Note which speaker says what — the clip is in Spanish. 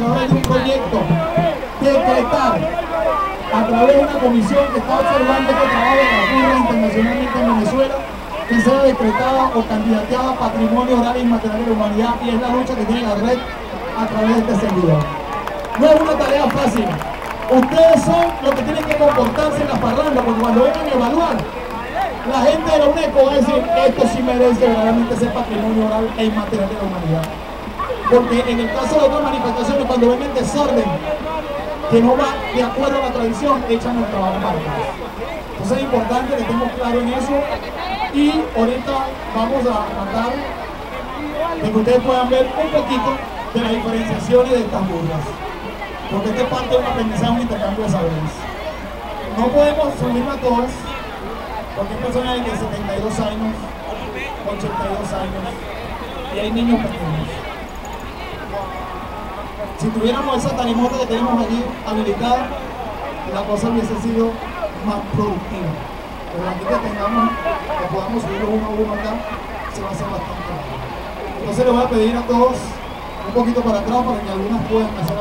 Speaker 1: través de un proyecto, decretar a través de una comisión que está observando este trabajo de la internacionalmente en Venezuela, que sea decretada o candidateada patrimonio oral e inmaterial de la humanidad y es la lucha que tiene la red a través de este servidor. No es una tarea fácil. Ustedes son los que tienen que comportarse en la parranda, porque cuando vengan a evaluar, la gente de la UNESCO va a decir, esto sí merece verdaderamente ser patrimonio oral e inmaterial de la humanidad. Porque en el caso de otras manifestaciones, cuando ven el desorden que no va de acuerdo a la tradición, echan el trabajo para atrás. Entonces es importante que estemos claros en eso y ahorita vamos a tratar de que ustedes puedan ver un poquito de las diferenciaciones de estas burlas. Porque esta es parte de un aprendizaje, un intercambio de saberes. No podemos subirnos a todas, porque hay personas de 72 años, 82 años, y hay niños pequeños. Si tuviéramos esa tarimota que tenemos allí habilitada, la cosa hubiese sido más productiva. Pero aquí que tengamos, que podamos subir uno a uno acá, se va a hacer bastante mal. Entonces les voy a pedir a todos un poquito para atrás para que algunas puedan hacer.